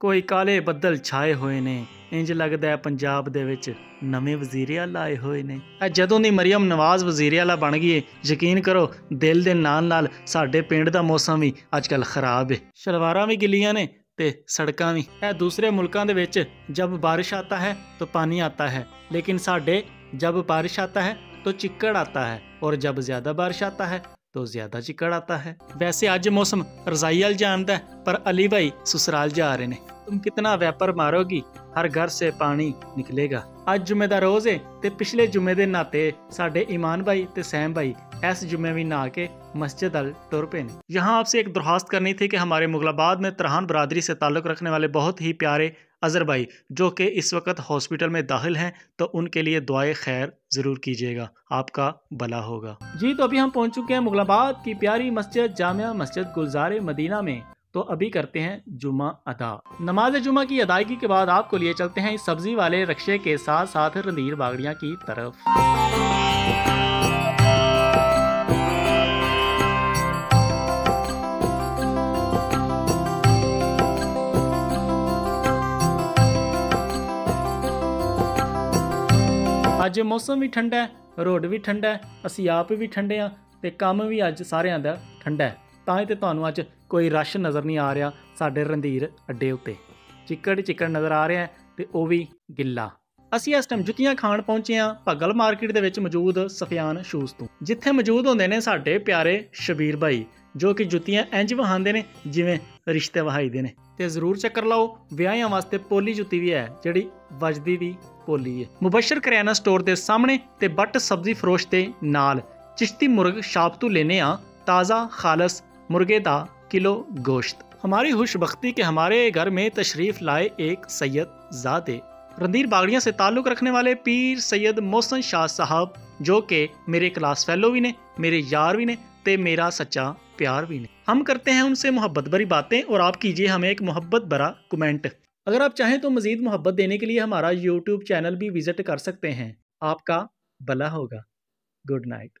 ਕੋਈ ਕਾਲੇ ਬੱਦਲ ਛਾਏ ਹੋਏ ਨੇ ਇੰਜ ਲੱਗਦਾ ਹੈ ਪੰਜਾਬ ਦੇ ਵਿੱਚ ਨਵੇਂ ਵਜ਼ੀਰੇ ਆਲਾ ਆਏ ਹੋਏ ਨੇ ਇਹ ਜਦੋਂ ਦੀ ਮਰੀਮ ਨਵਾਜ਼ ਵਜ਼ੀਰੇ ਆਲਾ ਬਣ ਗਈ ਹੈ ਯਕੀਨ ਕਰੋ ਦਿਲ ਦੇ ਨਾਲ ਨਾਲ ਸਾਡੇ ਪਿੰਡ ਦਾ ਮੌਸਮ ਵੀ ਅੱਜਕੱਲ ਖਰਾਬ ਹੈ ਸ਼ਲਵਾਰਾਂ ਵੀ ਗਿੱਲੀਆਂ ਨੇ ਤੇ ਸੜਕਾਂ ਵੀ ਇਹ ਦੂਸਰੇ ਮੁਲਕਾਂ ਦੇ ਵਿੱਚ ਜਬ ਬਾਰਿਸ਼ ਆਤਾ ਹੈ ਤਾਂ ਪਾਣੀ ਆਤਾ ਹੈ ਲੇਕਿਨ ਸਾਡੇ जब बारिश आता है तो चिक्कड़ आता है और जब ज्यादा बारिश आता है तो ज्यादा चिक्कड़ आता है वैसे आज मौसम रजाई अल जानता है पर अली भाई ससुराल जा रहे ने तुम कितना व्यापार मारोगी ਹਰ ਘਰ ਸੇ ਪਾਣੀ ਨਿਕਲੇਗਾ ਅੱਜ ਜੁਮੇ ਦਾ ਰੋਜ਼ ਹੈ ਤੇ ਪਿਛਲੇ ਜੁਮੇ ਦੇ ਨਾਤੇ ਸਾਡੇ ईमान भाई ਤੇ सैम भाई ऐस जुमे भी नहा के मस्जिद अल तुर पे ने यहाँ आपसे एक दरख्वास्त करनी थी कि हमारे मुगलाबाद में तरहान बरदरी से ताल्लुक़ रखने वाले बहुत ही प्यारे अजहर भाई जो कि इस वक्त हॉस्पिटल में दाखिल हैं तो उनके लिए दुआए खैर ज़रूर कीजिएगा आपका भला होगा जी तो अभी हम पहुंच चुके हैं मुगलाबाद की प्यारी मस्जिद जामिया मस्जिद गुलजार मदीना में तो अभी करते हैं जुमा अदा नमाज जुमा की अदायगी के बाद आपको लिए चलते हैं इस सब्जी वाले रक्शे के साथ साथ रणधीर बागड़िया की तरफ ਅੱਜ ਮੌਸਮ ਵੀ ਠੰਡਾ ਹੈ ਰੋਡ ਵੀ ਠੰਡਾ ਹੈ ਅਸੀਂ ਆਪ ਵੀ ਠੰਡੇ ਆ ਤੇ ਕੰਮ ਵੀ ਅੱਜ ਸਾਰਿਆਂ ਦਾ ਠੰਡਾ ਹੈ ਤਾਂ ਹੀ ਤੇ ਤੁਹਾਨੂੰ ਅੱਜ ਕੋਈ ਰਸ਼ ਨਜ਼ਰ ਨਹੀਂ ਆ ਰਿਹਾ ਸਾਡੇ ਰੰਧੀਰ ਅੱਡੇ ਉੱਤੇ। ਚਿੱਕੜ ਚਿੱਕੜ ਨਜ਼ਰ ਆ ਰਿਹਾ ਤੇ ਉਹ ਵੀ ਗਿੱਲਾ। ਅਸੀਂ ਇਸ ਟਾਈਮ ਜੁੱਤੀਆਂ ਖਾਣ ਪਹੁੰਚੇ ਆ ਭਗਲ ਮਾਰਕੀਟ ਦੇ ਵਿੱਚ ਮੌਜੂਦ ਸਫਿਆਨ ਸ਼ੂਜ਼ ਤੋਂ। ਜਿੱਥੇ ਮੌਜੂਦ ਹੁੰਦੇ ਨੇ ਸਾਡੇ ਪਿਆਰੇ ਸ਼ਬੀਰ ਭਾਈ, ਜੋ ਕਿ ਜੁੱਤੀਆਂ ਇੰਜ ਵਹਾਉਂਦੇ ਨੇ ਜਿਵੇਂ ਰਿਸ਼ਤੇ ਵਹਾਈ ਦੇ ਨੇ। ਤੇ ਜ਼ਰੂਰ ਚੱਕਰ ਲਾਓ, ਵਿਆਹਾਂ ਵਾਸਤੇ ਪੋਲੀ ਜੁੱਤੀ ਵੀ ਹੈ, ਜਿਹੜੀ ਵੱਜਦੀ ਵੀ ਪੋਲੀ ਹੈ। ਮੁਬਸ਼ਰ ਕਰਿਆਨਾ ਸਟੋਰ ਦੇ ਸਾਹਮਣੇ ਤੇ ਬੱਟ ਸਬਜ਼ੀ ਫਰੋਸ਼ ਦੇ ਨਾਲ ਚਿਸ਼ਤੀ ਮੁਰਗ ਸ਼ਾਪ ਤੋਂ ਲੈਨੇ ਆ ਤਾਜ਼ਾ ਖਾਲਸ मुर्गे दा किलो गोश्त। हमारी खुशबख्ती के हमारे घर में तशरीफ़ लाए एक सैयद ज़ादे। रणधीर बागड़िया से ताल्लुक़ रखने वाले पीर सैयद मोहसन शाह साहब, जो कि मेरे क्लास फेलो भी ने, मेरे यार भी ने, ते मेरा सच्चा प्यार भी ने। हम करते हैं उनसे मोहब्बत भरी बातें और आप कीजिए हमें एक मोहब्बत भरा कमेंट अगर आप चाहें तो मज़ीद मोहब्बत देने के लिए हमारा यूट्यूब चैनल भी विज़िट कर सकते हैं। आपका भला होगा। Good night